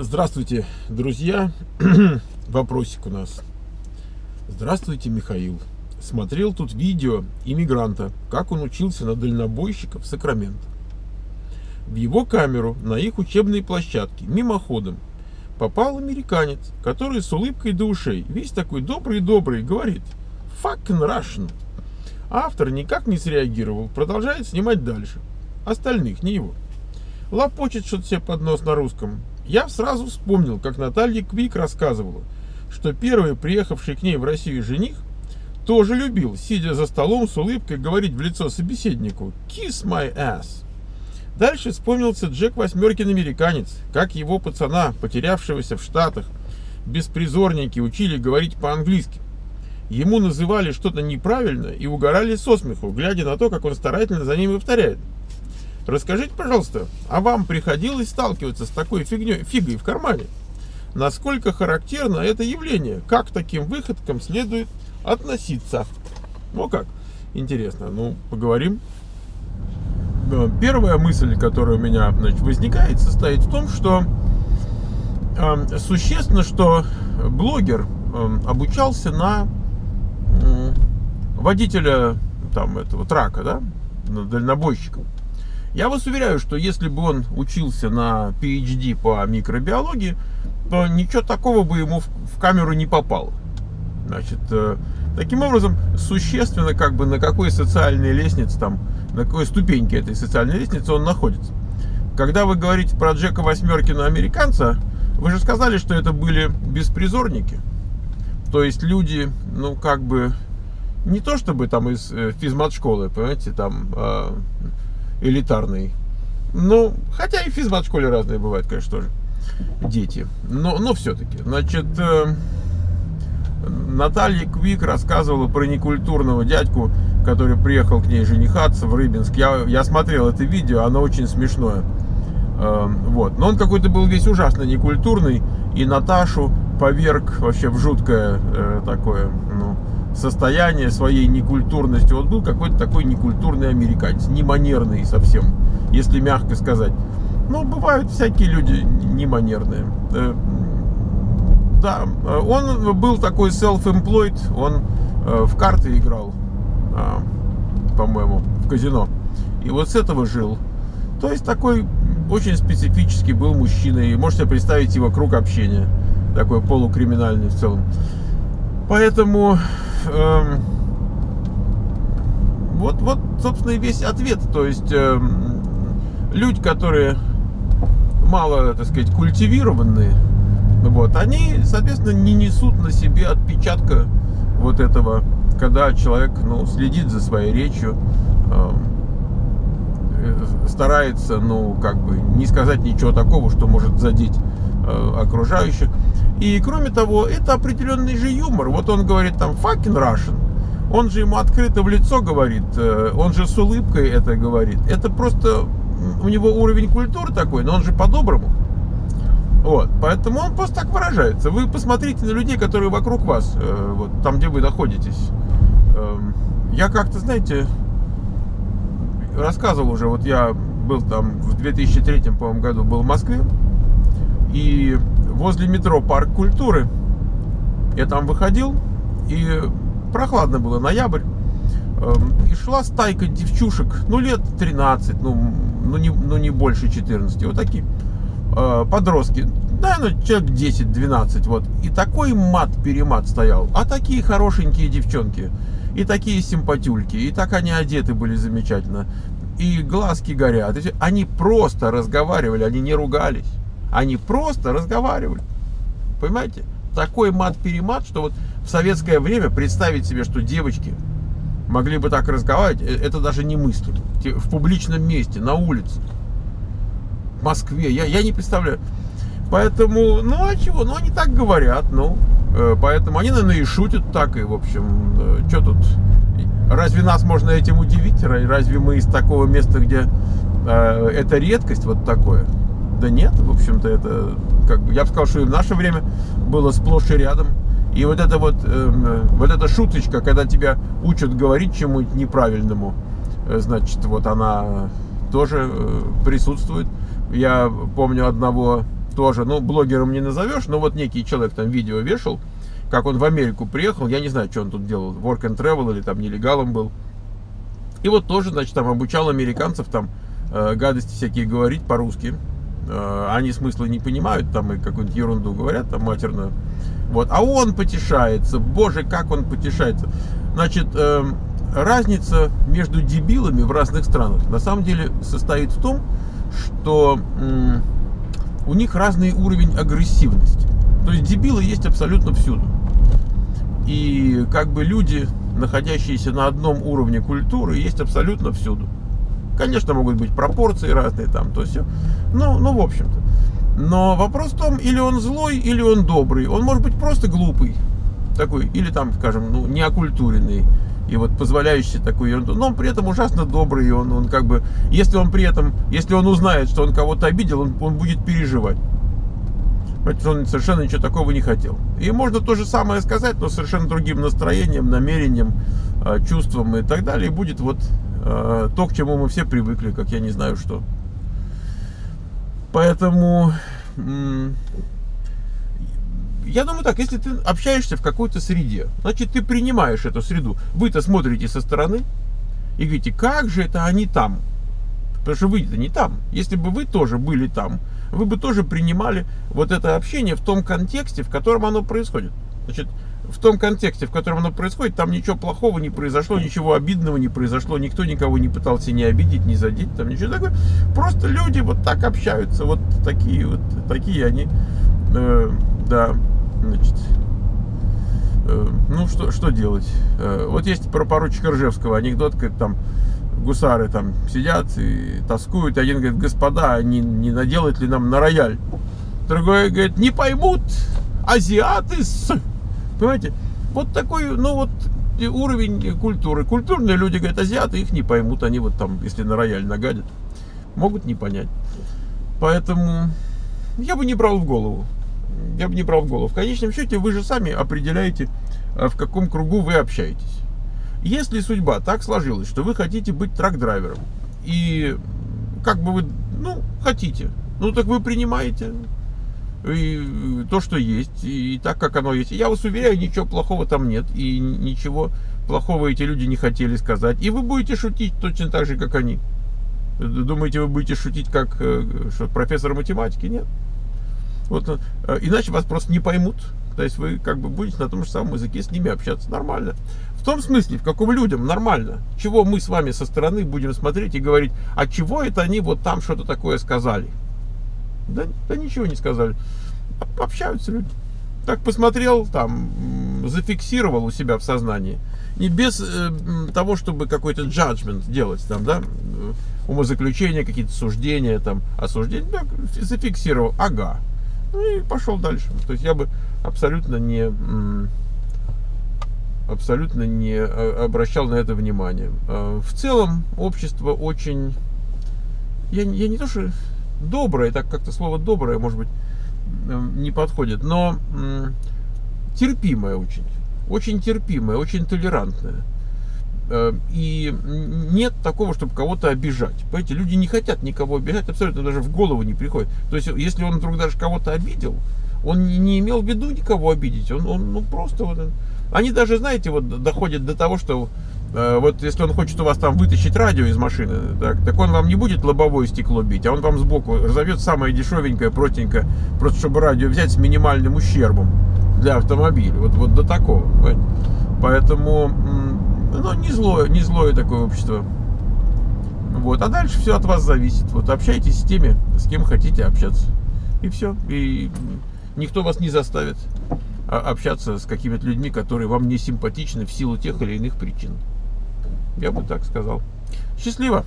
Здравствуйте, друзья. Вопросик у нас. Здравствуйте, Михаил. Смотрел тут видео иммигранта, как он учился на дальнобойщика в Сакраменто. В его камеру на их учебной площадке мимоходом попал американец, который с улыбкой до ушей, весь такой добрый-добрый, говорит «fucking Russian». Автор никак не среагировал, продолжает снимать дальше. Остальных, не его. Лопочет что-то себе под нос на русском. Я сразу вспомнил, как Наталья Квик рассказывала, что первый приехавший к ней в Россию жених тоже любил, сидя за столом с улыбкой, говорить в лицо собеседнику «Kiss my ass». Дальше вспомнился Джек Восьмеркин американец, как его пацана, потерявшегося в Штатах, беспризорники учили говорить по-английски. Ему называли что-то неправильно и угорали со смеху, глядя на то, как он старательно за ними повторяет. Расскажите, пожалуйста, а вам приходилось сталкиваться с такой фигней, фигой в кармане? Насколько характерно это явление? Как к таким выходкам следует относиться? Ну как? Интересно. Ну, поговорим. Э, первая мысль, которая у меня значит, возникает, состоит в том, что э, существенно, что блогер э, обучался на э, водителя там этого трака, да, на дальнобойщика. Я вас уверяю, что если бы он учился на PhD по микробиологии, то ничего такого бы ему в, камеру не попало. Значит, э, таким образом, существенно, как бы на какой социальной лестнице там на какой ступеньке этой социальной лестницы он находится. Когда вы говорите про Джека Восьмеркина американца, вы же сказали, что это были беспризорники. То есть люди, ну, как бы, не то чтобы там из э, физмат-школы, понимаете, там э, элитарной. Ну, хотя и в физмат-школе разные бывают, конечно, тоже дети. Но, но все-таки, значит, э, Наталья Квик рассказывала про некультурного дядьку, который приехал к ней женихаться в Рыбинск. Я, я смотрел это видео, оно очень смешное. Эм, вот. Но он какой-то был весь ужасно некультурный, и Наташу поверг вообще в жуткое э, такое ну, состояние своей некультурности. Вот был какой-то такой некультурный американец, неманерный совсем, если мягко сказать. Ну, бывают всякие люди неманерные. Э, да, он был такой self-employed, он э, в карты играл, а, по-моему, в казино. И вот с этого жил. То есть такой очень специфический был мужчина. И можете представить его круг общения. Такой полукриминальный в целом. Поэтому эм, вот, вот, собственно, и весь ответ. То есть эм, люди, которые мало, так сказать, культивированные, вот, они, соответственно, не несут на себе отпечатка вот этого когда человек ну, следит за своей речью, э, старается, ну, как бы, не сказать ничего такого, что может задеть э, окружающих. И, кроме того, это определенный же юмор. Вот он говорит там fucking Russian. Он же ему открыто в лицо говорит, э, он же с улыбкой это говорит. Это просто у него уровень культуры такой, но он же по-доброму. Вот, поэтому он просто так выражается. Вы посмотрите на людей, которые вокруг вас, э, вот там, где вы находитесь. Эм, я как-то, знаете, рассказывал уже, вот я был там в 2003, по-моему, году был в Москве, и возле метро Парк культуры я там выходил, и прохладно было, ноябрь, эм, и шла стайка девчушек, ну, лет 13, ну, ну, не, ну, не больше 14, вот такие э, подростки, наверное, человек 10-12, вот, и такой мат-перемат стоял, а такие хорошенькие девчонки, и такие симпатюльки, и так они одеты были замечательно, и глазки горят. Они просто разговаривали, они не ругались. Они просто разговаривали. Понимаете? Такой мат-перемат, что вот в советское время представить себе, что девочки могли бы так разговаривать, э, это даже не мыслимо. В публичном месте, на улице, в Москве. Я, я не представляю. Поэтому, ну а чего? Ну они так говорят, ну. Э, поэтому они, наверное, и шутят так, и, в общем, э, что тут? Разве нас можно этим удивить? Разве мы из такого места, где это редкость вот такое? Да нет, в общем-то, это, как бы, я бы сказал, что и в наше время было сплошь и рядом. И вот это вот, э, вот эта шуточка, когда тебя учат говорить чему-нибудь неправильному, э, значит, вот она тоже э, присутствует. Я помню одного тоже, ну, блогером не назовешь, но вот некий человек там видео вешал, как он в Америку приехал, я не знаю, что он тут делал, work and travel или там нелегалом был. И вот тоже, значит, там обучал американцев там э, гадости всякие говорить по-русски. Э, они смысла не понимают, там и какую-нибудь ерунду говорят, там матерную. Вот, а он потешается, боже, как он потешается. Значит, э, разница между дебилами в разных странах на самом деле состоит в том, что у них разный уровень агрессивности. То есть дебилы есть абсолютно всюду. И как бы люди, находящиеся на одном уровне культуры, есть абсолютно всюду. Конечно, могут быть пропорции разные там, то все. Ну, ну, в общем-то. Но вопрос в том, или он злой, или он добрый. Он может быть просто глупый такой, или там, скажем, ну, неокультуренный и вот позволяющий такую ерунду. Но он при этом ужасно добрый, и он, он как бы, если он при этом, если он узнает, что он кого-то обидел, он, он будет переживать. Потому что он совершенно ничего такого не хотел. И можно то же самое сказать, но совершенно другим настроением, намерением, а, чувством и так далее. И будет вот то, к чему мы все привыкли, как я не знаю что. Поэтому я думаю так, если ты общаешься в какой-то среде, значит ты принимаешь эту среду. Вы-то смотрите со стороны и говорите, как же это они там? Потому что вы-то не там. Если бы вы тоже были там, вы бы тоже принимали вот это общение в том контексте, в котором оно происходит. Значит, в том контексте, в котором оно происходит, там ничего плохого не произошло, ничего обидного не произошло, никто никого не пытался не обидеть, не задеть, там ничего такого. Просто люди вот так общаются, вот такие вот, такие они, э, да, значит, э, ну что, что делать? Э, вот есть про поручика Ржевского анекдот, как там гусары там сидят и тоскуют. Один говорит, господа, не, не наделать ли нам на рояль? Другой говорит, не поймут азиаты с... Понимаете? Вот такой, ну вот уровень культуры. Культурные люди говорят, азиаты их не поймут. Они вот там, если на рояль нагадят, могут не понять. Поэтому я бы не брал в голову. Я бы не брал в голову. В конечном счете вы же сами определяете, в каком кругу вы общаетесь. Если судьба так сложилась, что вы хотите быть трак-драйвером, и как бы вы, ну, хотите, ну так вы принимаете и то, что есть, и так, как оно есть. Я вас уверяю, ничего плохого там нет, и ничего плохого эти люди не хотели сказать. И вы будете шутить точно так же, как они. Думаете, вы будете шутить как э, что, профессор математики? Нет. Вот, э, иначе вас просто не поймут. То есть вы как бы будете на том же самом языке с ними общаться нормально. В том смысле, в каком людям нормально. Чего мы с вами со стороны будем смотреть и говорить, а чего это они вот там что-то такое сказали? Да, да ничего не сказали. Общаются люди. Так посмотрел, там, зафиксировал у себя в сознании. Не без э, того, чтобы какой-то judgment делать, там, да, умозаключения, какие-то суждения, там, осуждения, так, зафиксировал, ага. Ну и пошел дальше. То есть я бы абсолютно не абсолютно не а, обращал на это внимание. А, в целом общество очень, я, я не то что доброе, так как-то слово доброе, может быть, не подходит, но терпимое очень, очень терпимое, очень толерантное. А, и нет такого, чтобы кого-то обижать. Понимаете, люди не хотят никого обижать, абсолютно даже в голову не приходит. То есть, если он вдруг даже кого-то обидел, он не имел в виду никого обидеть, он, он ну, просто вот, они даже, знаете, вот доходят до того, что э, вот если он хочет у вас там вытащить радио из машины, так, так он вам не будет лобовое стекло бить, а он вам сбоку разовьет самое дешевенькое, простенькое, просто чтобы радио взять с минимальным ущербом для автомобиля. Вот, вот до такого. Понимаете? Поэтому, ну, не злое, не злое такое общество. Вот. А дальше все от вас зависит. Вот общайтесь с теми, с кем хотите общаться. И все. И никто вас не заставит общаться с какими-то людьми, которые вам не симпатичны в силу тех или иных причин. Я бы так сказал. Счастливо!